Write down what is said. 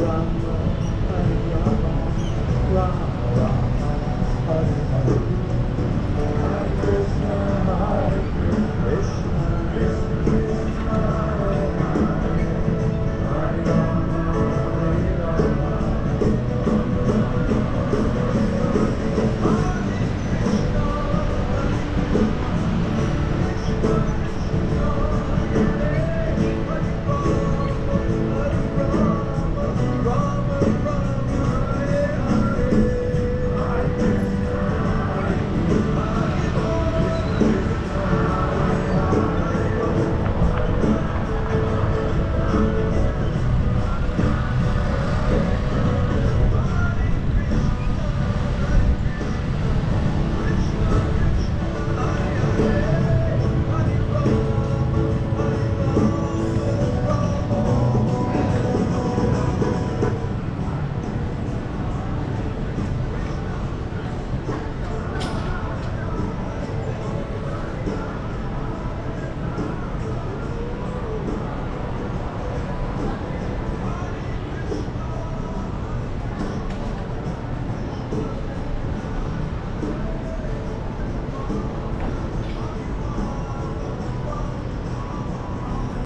Rama, Rama, Rama.